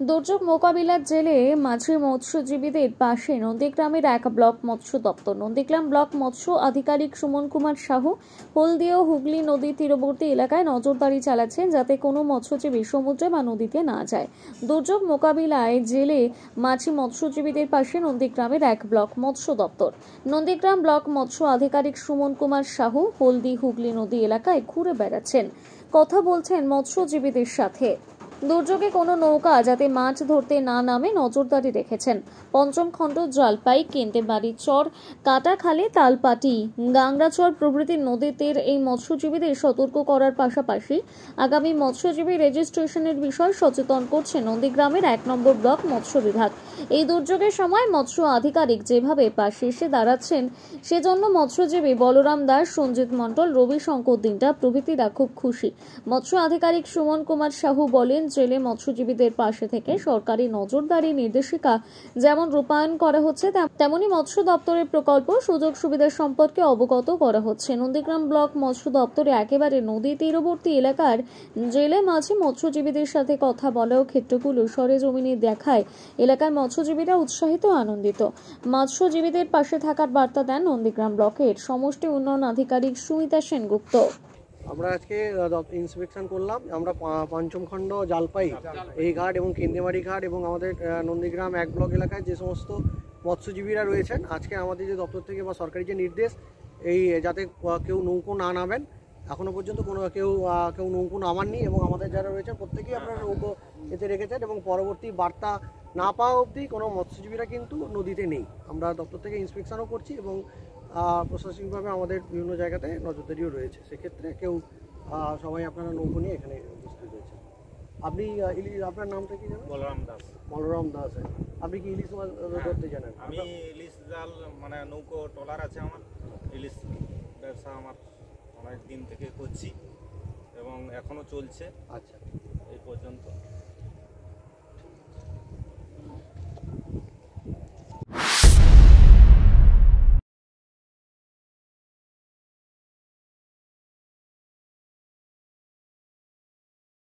দুর্যোগ মোকাবিলার জেলে মাঝি মৎস্যজীবীদের পাশে নন্দীগ্রামের এক ব্লক মৎস্য দপ্তর। নন্দীগ্রাম ব্লক মৎস্য আধিকারিক সুমন কুমার সাহু হলদিয়া ও হুগলি নদী তীরবর্তী এলাকায় নজরদারি চালাচ্ছেন যাতে কোনো মৎস্যজীবী সমুদ্রে বা নদীতে না যায়। দুর্যোগ মোকাবিলায় জেলে মাঝি মৎস্যজীবীদের পাশে নন্দীগ্রামের এক ব্লক মৎস্য দপ্তর। নন্দীগ্রাম ব্লক মৎস্য আধিকারিক সুমন কুমার সাহু হলদি হুগলি নদী এলাকায় ঘুরে বেড়াচ্ছেন। কথা বলছেন মৎস্যজীবীদের সাথে। দুর্যোগে কোনো নৌকা যাতে মাছ ধরতে না নামে নজরদারি রেখেছেন। পঞ্চম খণ্ড জলপাই, কেন্টেবাড়ি চর, কাটাখালে, তালপাটি গাংরাচর প্রভৃতি নদীতে এই মৎস্যজীবীদের সতর্ক করার পাশাপাশি আগামী মৎস্যজীবী রেজিস্ট্রেশনের বিষয় সচেতন করছে নন্দীগ্রামের এক নম্বর ব্লক মৎস্য বিভাগ। এই দুর্যোগের সময় মৎস্য আধিকারিক যেভাবে পাশে এসে দাঁড়াচ্ছেন, সেজন্য মৎস্যজীবী বলরাম দাস, সঞ্জিত মণ্ডল রবি শঙ্কর দিনটা প্রভৃতিরা খুব খুশি। মৎস্য আধিকারিক সুমন কুমার সাহু বলেন জেলে মৎস্যজীবীদের পাশে থেকে সরকারি নজরদারি নির্দেশিকা যেমন রূপায়ণ করা হচ্ছে, তেম- তেমনি মৎস্য দপ্তরের প্রকল্প সুযোগ সুবিধা সম্পর্কে অবগত করা হচ্ছে। নন্দীগ্রাম ব্লক মৎস্য দপ্তরে একেবারে নদী তীরবর্তী এলাকার জেলে মাঝে মৎস্যজীবীদের সাথে কথা বলা ও ক্ষেত্রগুলো সরেজমিনে দেখায়। এলাকার মৎস্যজীবীরা উৎসাহিত আনন্দিত। মৎস্যজীবীদের পাশে থাকার বার্তা দেন নন্দীগ্রাম ব্লকের সমষ্টি উন্নয়ন আধিকারিক সুমিতা সেনগুপ্ত। আমরা আজকে ইন্সপেকশন করলাম। আমরা পা- পঞ্চম খণ্ড জালপাই, এই ঘাট এবং কেন্দ্রেমারি ঘাট এবং আমাদের নন্দীগ্রাম এক ব্লক এলাকায় যে সমস্ত মৎস্যজীবীরা রয়েছেন, আজকে আমাদের যে দপ্তর থেকে বা সরকারি যে নির্দেশ, এই, যাতে কেউ নৌকো না নামেন এখনও পর্যন্ত কোনো কেউ কেউ নৌকো নামাননি এবং আমাদের যারা রয়েছেন, প্রত্যেকেই আপনারা নৌকো এতে রেখেছেন এবং পরবর্তী বার্তা না পাওয়া অবধি কোনো মৎস্যজীবীরা কিন্তু নদীতে নেই। আমরা দপ্তর থেকে ইন্সপেকশনও করছি এবং প্রশাসনিকভাবে আমাদের বিভিন্ন জায়গাতে নজরদারিও রয়েছে। সেক্ষেত্রে কেউ সবাই আপনারা নৌকো নিয়ে এখানে উপস্থিত রয়েছে আপনি ইলিশ আপনার নামটা কি জানেন? বলরাম দাস। বলরাম দাস। আপনি কি ইলিশ মাছ ধরতে জানেন? আমি ইলিশ জাল মানে নৌকো ট্রলার আছে আমার। ইলিশ ব্যবসা আমার অনেক দিন থেকে করছি এবং এখনও চলছে। আচ্ছা। এই পর্যন্ত।